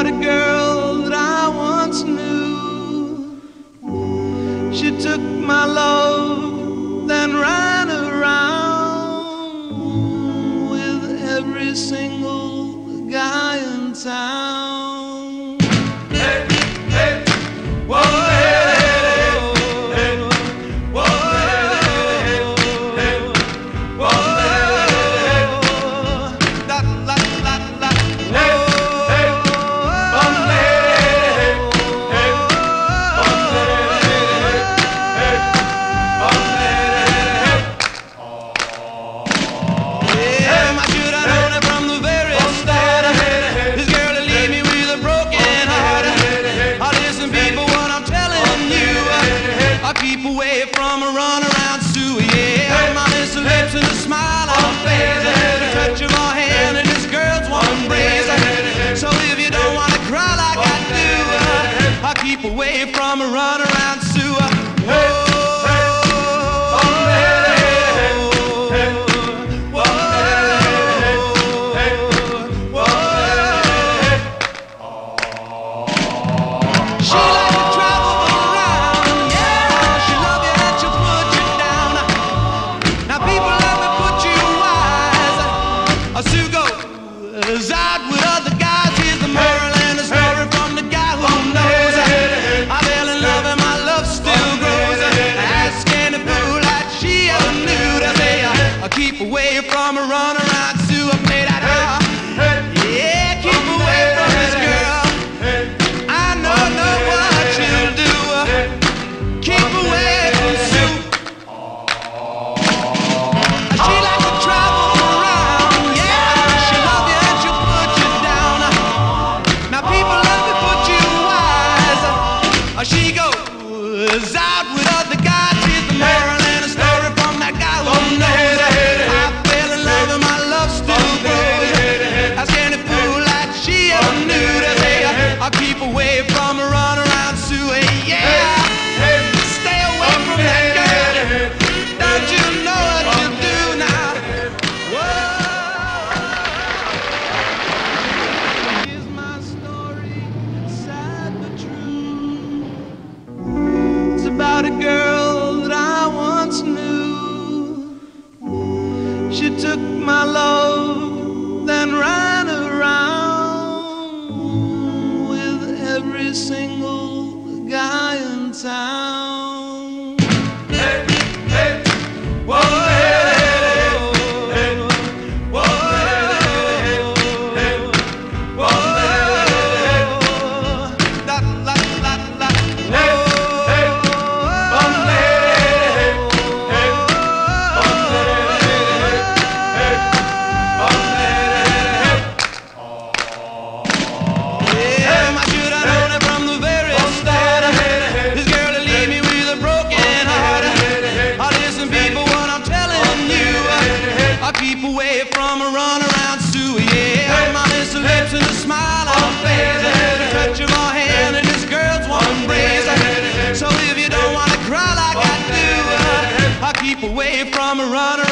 about a girl that I once knew. She took my love, then ran around with every single guy in town. keep away from a runner. took my love, then ran around with every single guy in town. keep away from a runner.